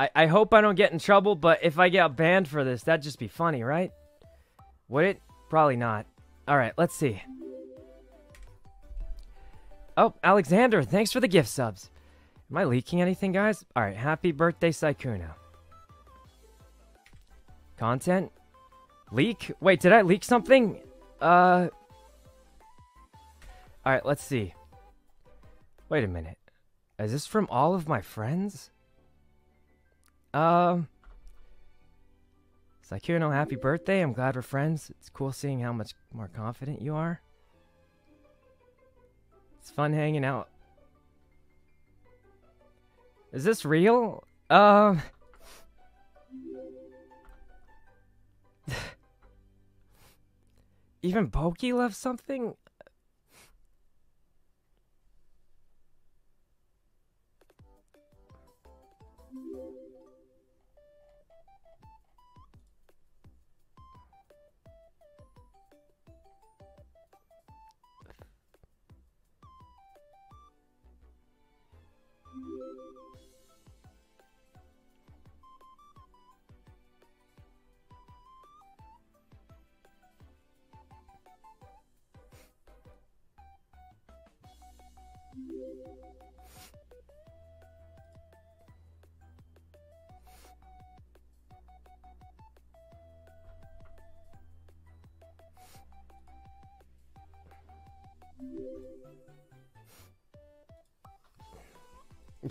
I, I hope I don't get in trouble, but if I get banned for this, that'd just be funny, right? Would it? Probably not. Alright, let's see. Oh, Alexander, thanks for the gift subs. Am I leaking anything, guys? Alright, happy birthday, Sykkuno. Content? Leak? Wait, did I leak something? Uh... Alright, let's see. Wait a minute. Is this from all of my friends? Um... Sykkuno, happy birthday. I'm glad we're friends. It's cool seeing how much more confident you are. It's fun hanging out. Is this real? Um... Even Pokey left something?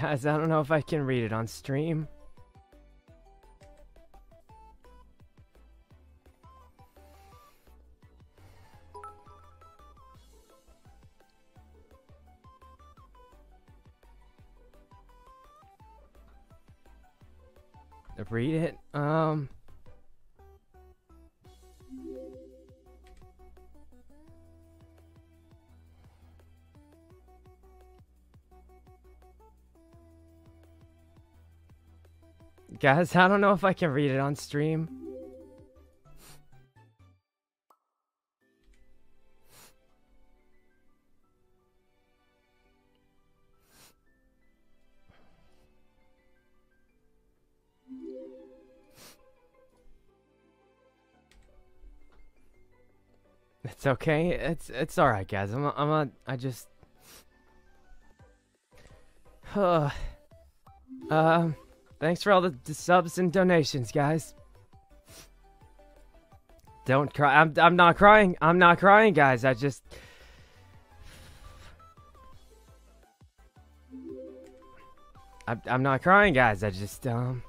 Guys, I don't know if I can read it on stream. Read it? Um... Guys, I don't know if I can read it on stream. It's okay. It's it's all right, guys. I'm a, I'm a, I just. Uh, um. Thanks for all the subs and donations, guys. Don't cry. I'm, I'm not crying. I'm not crying, guys. I just... I'm, I'm not crying, guys. I just, um...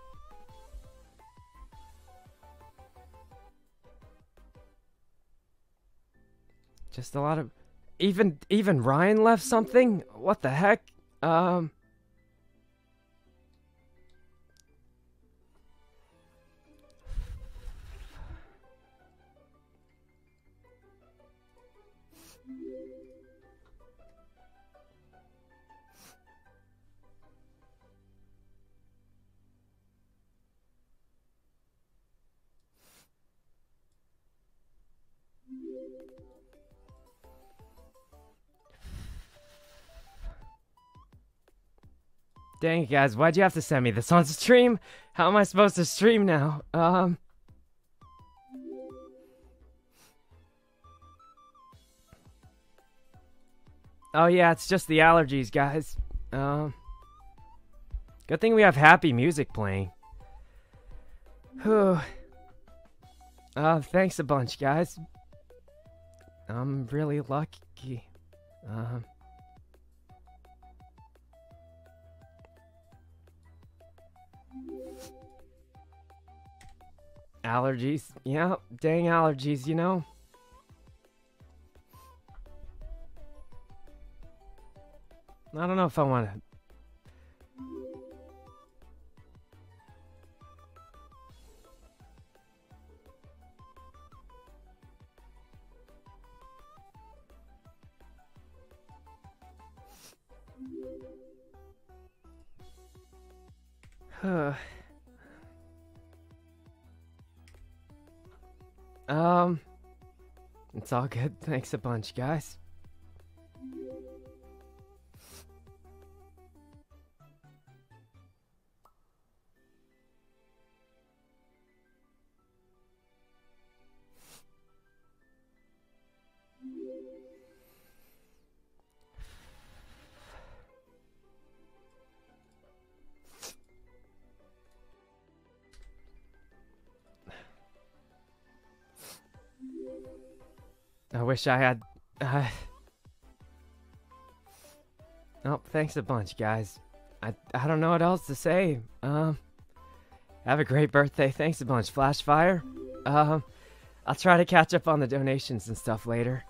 Just a lot of... Even, even Ryan left something? What the heck? Um... Dang it, guys. Why'd you have to send me this on stream? How am I supposed to stream now? Um... Oh yeah, it's just the allergies, guys. Um... Good thing we have happy music playing. Whew. Uh, thanks a bunch, guys. I'm really lucky. Um... Allergies. Yeah, dang allergies, you know? I don't know if I want to... Huh. Um, it's all good. Thanks a bunch, guys. I wish I had. Uh... Oh, thanks a bunch, guys. I I don't know what else to say. Um, have a great birthday. Thanks a bunch, Flashfire. Um, I'll try to catch up on the donations and stuff later.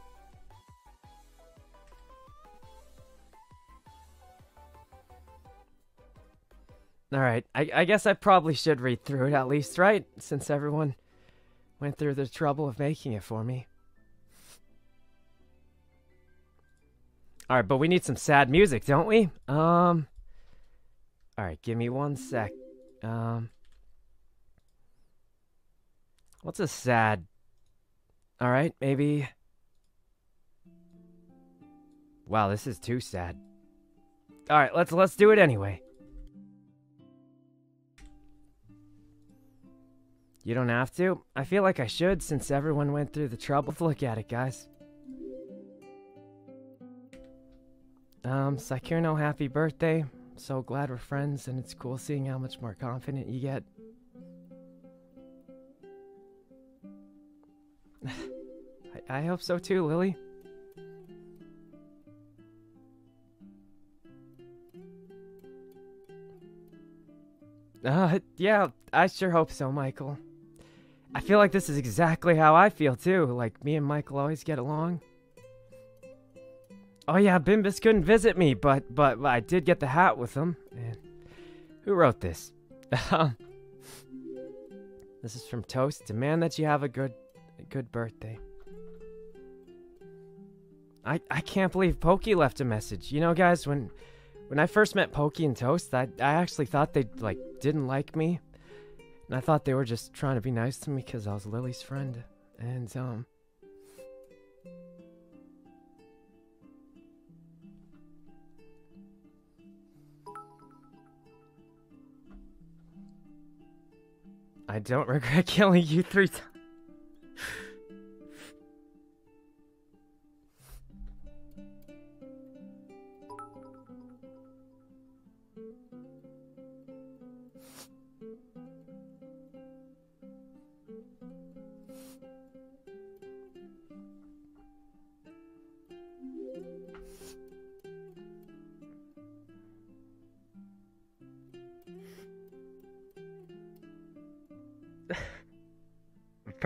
Alright, I, I guess I probably should read through it at least, right? Since everyone went through the trouble of making it for me. Alright, but we need some sad music, don't we? Um... Alright, give me one sec. Um... What's a sad... Alright, maybe... Wow, this is too sad. Alright, let's let's do it anyway. You don't have to? I feel like I should since everyone went through the trouble. Look at it, guys. Um, Sykkuno, happy birthday. So glad we're friends, and it's cool seeing how much more confident you get. I, I hope so too, Lily. Uh, yeah, I sure hope so, Michael. I feel like this is exactly how I feel too. Like me and Michael always get along. Oh yeah, Bimbus couldn't visit me, but but I did get the hat with him. And who wrote this? this is from Toast. Demand that you have a good a good birthday. I I can't believe Pokey left a message. You know, guys, when when I first met Pokey and Toast, I I actually thought they like didn't like me. And I thought they were just trying to be nice to me because I was Lily's friend. And, um... I don't regret killing you three times.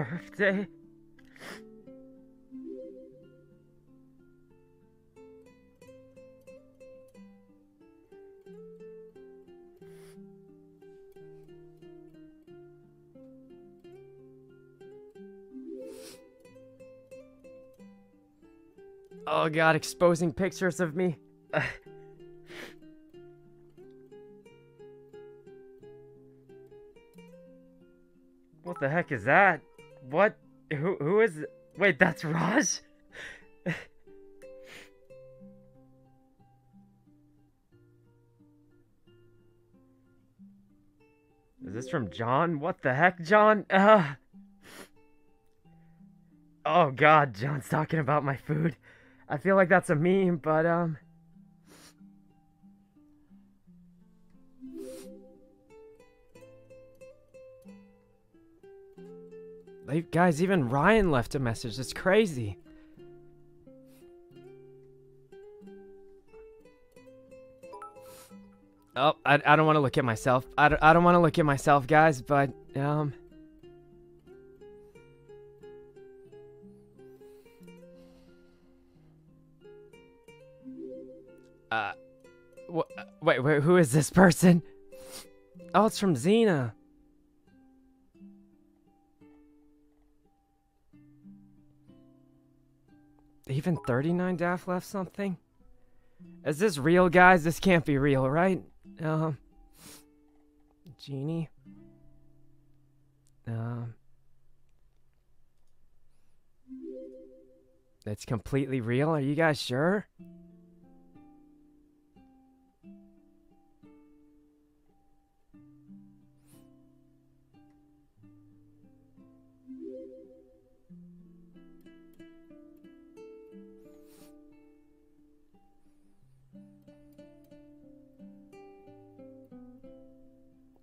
Birthday? Oh god, exposing pictures of me. what the heck is that? What? Who? Who is? Wait, that's Raj. Is this from John? What the heck, John? Uh... Oh god, John's talking about my food. I feel like that's a meme, but um... guys, even Ryan left a message. It's crazy. Oh, I, I don't want to look at myself. I don't, I don't want to look at myself, guys, but, um... Uh, wh wait, wait, who is this person? Oh, it's from Xena. Even 39daph left something? Is this real, guys? This can't be real, right? Um. Genie? Um. It's completely real? Are you guys sure?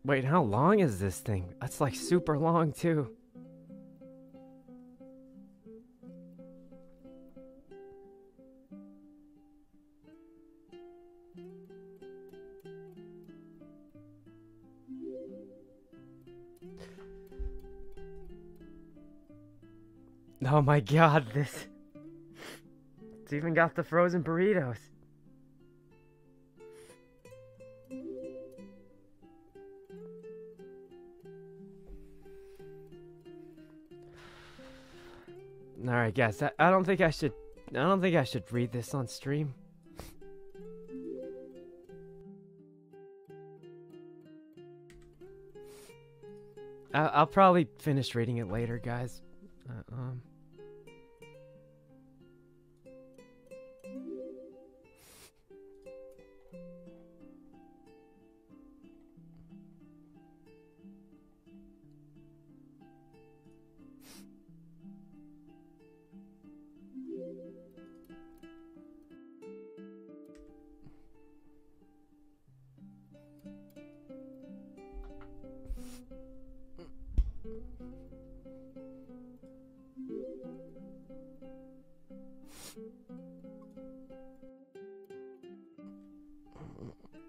Wait, how long is this thing? That's like super long too. Oh my god, this... It's even got the frozen burritos. Alright guys, I, I don't think I should I don't think I should read this on stream. I, I'll probably finish reading it later, guys.